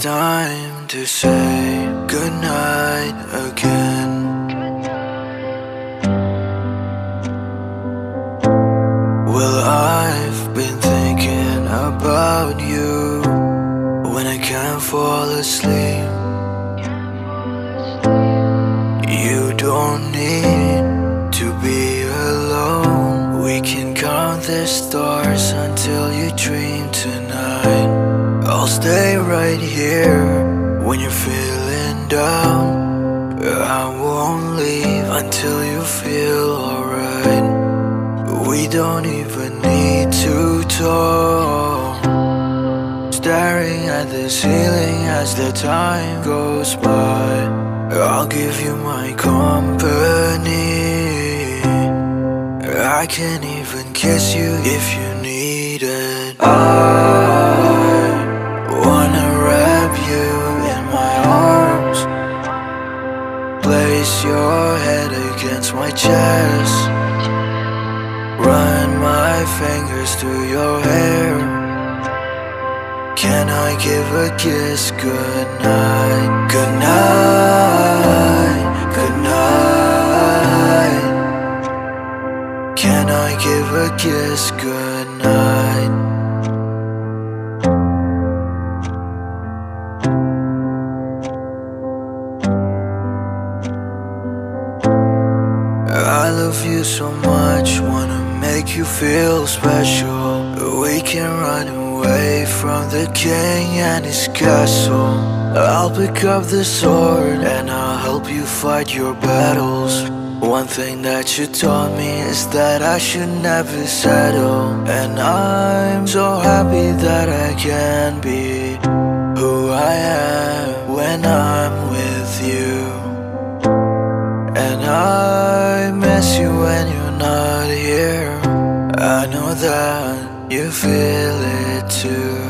time to say goodnight again. Well, I've been thinking about you when I can't fall asleep. You don't need to be alone. We can count the stars until you dream tonight. I'll stay right here when you're feeling down. I won't leave until you feel alright. We don't even need to talk. Staring at the ceiling as the time goes by. I'll give you my company. I can even kiss you if you need it. I Place your head against my chest. Run my fingers through your hair. Can I give a kiss goodnight? Good night, good night. Can I give a kiss goodnight? Love you so much, wanna make you feel special. We can run away from the king and his castle. I'll pick up the sword and I'll help you fight your battles. One thing that you taught me is that I should never settle. And I'm so happy that I can be who I am when I'm feel it too.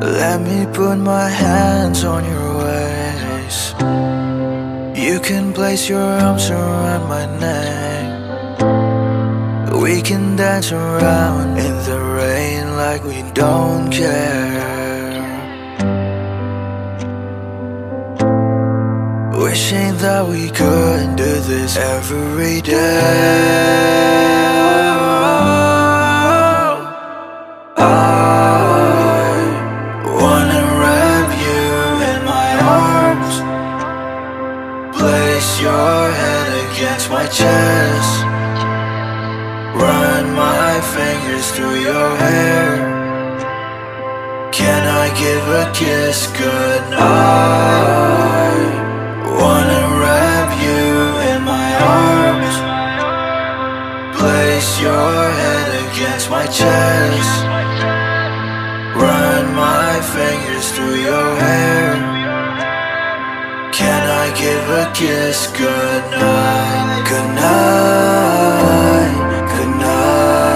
Let me put my hands on your waist. You can place your arms around my neck. We can dance around in the rain like we don't care. Wishing that we could do this every day. Place your head against my chest. Run my fingers through your hair. Can I give a kiss goodnight? Wanna wrap you in my arms. Place your head against my chest. Run my fingers through your hair. Kiss goodnight? Goodnight, goodnight.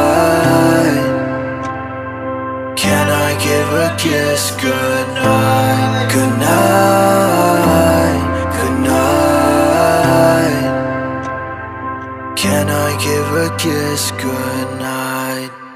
Can I give a kiss goodnight? Goodnight, goodnight. Can I give a kiss goodnight?